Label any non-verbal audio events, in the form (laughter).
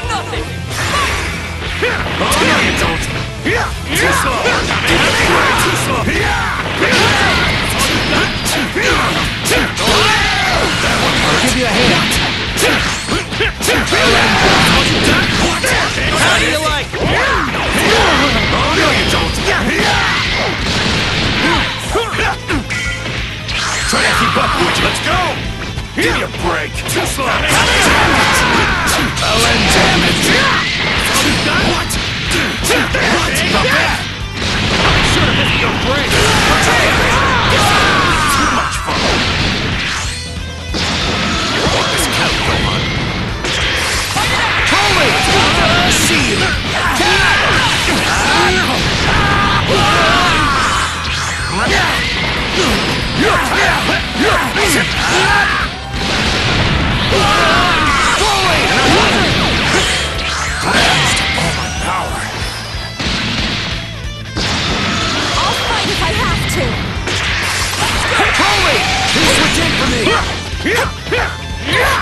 or nothing! I'll give you a hand. How do you like it? Try to keep up, would? Let's go! Give me a break! Too slow! I'll fight if I have to. Holy! Please switch for me. (laughs)